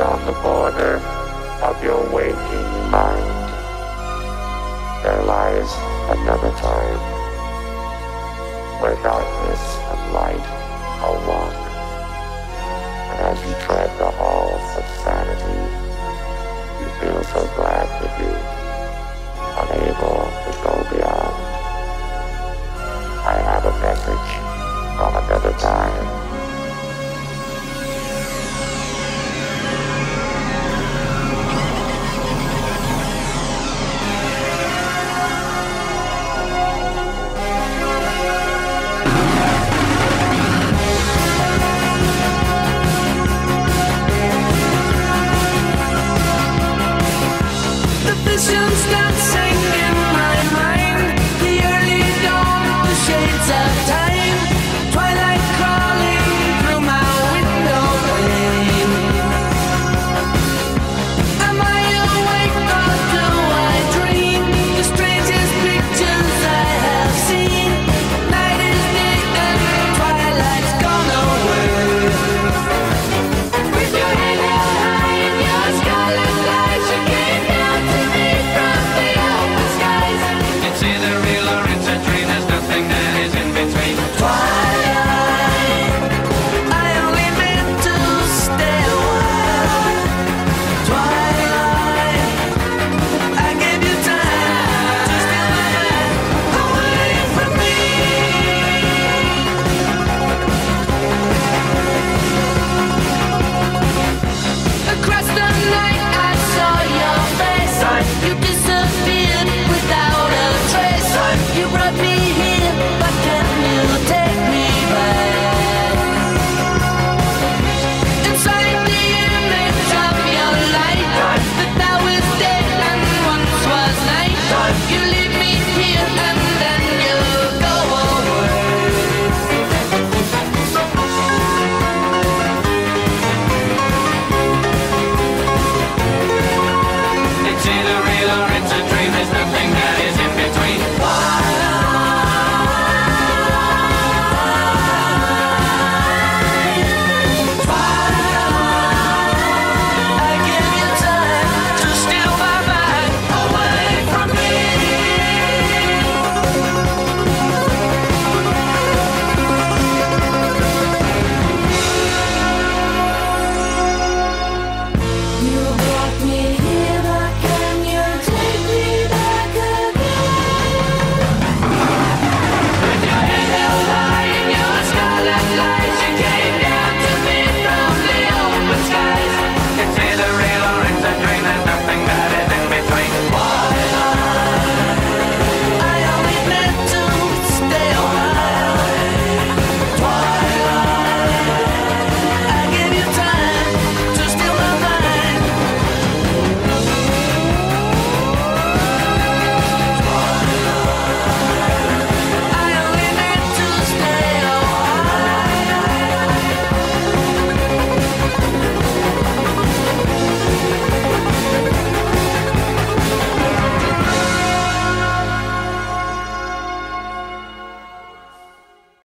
on the border of your waking mind. There lies another time where darkness and light are one. And as you tread the halls of sanity, you feel so glad to be unable to go beyond. I have a message from another time.